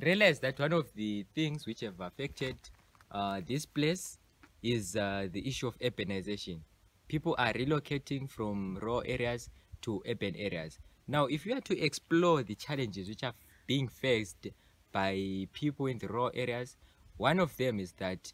realized that one of the things which have affected uh, this place is uh, the issue of urbanization. People are relocating from rural areas to urban areas. Now, if you are to explore the challenges which are being faced by people in the rural areas, one of them is that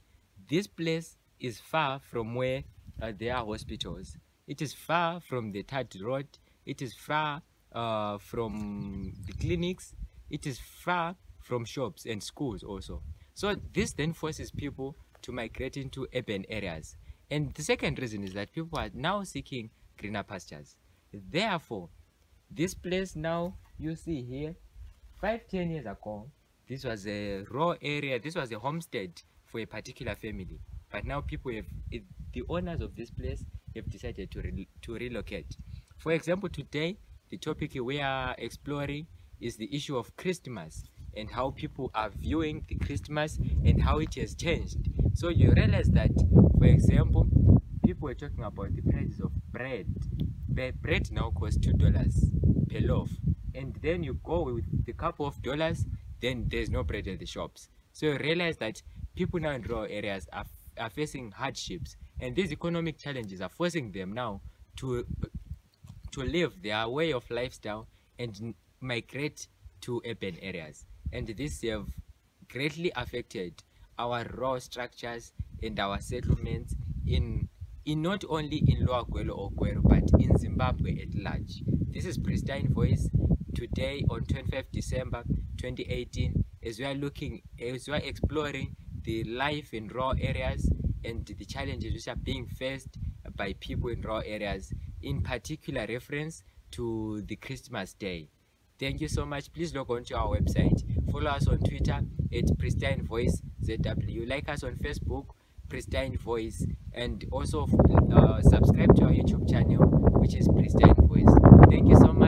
this place is far from where uh, there are hospitals. It is far from the third road. It is far uh, from the clinics. It is far from shops and schools also. So this then forces people to migrate into urban areas. And the second reason is that people are now seeking greener pastures. Therefore, this place now you see here, five, ten years ago, this was a raw area, this was a homestead for a particular family. But now people have, the owners of this place have decided to, re, to relocate. For example, today, the topic we are exploring is the issue of Christmas and how people are viewing the Christmas and how it has changed. So you realize that, for example, people were talking about the prices of bread. Bread now costs two dollars per loaf, and then you go with the couple of dollars, then there's no bread at the shops. So you realize that people now in rural areas are, are facing hardships, and these economic challenges are forcing them now to to live their way of lifestyle and migrate to urban areas and this have greatly affected our raw structures and our settlements in in not only in Lower Gwelo or Gweru, but in Zimbabwe at large. This is Pristine Voice today on 25 December 2018 as we are looking, as we are exploring the life in raw areas and the challenges which are being faced by people in raw areas, in particular reference to the Christmas Day. Thank you so much. Please log on to our website. Follow us on Twitter at Pristine Voice ZW. Like us on Facebook, Pristine Voice, and also uh, subscribe to our YouTube channel, which is Pristine Voice. Thank you so much.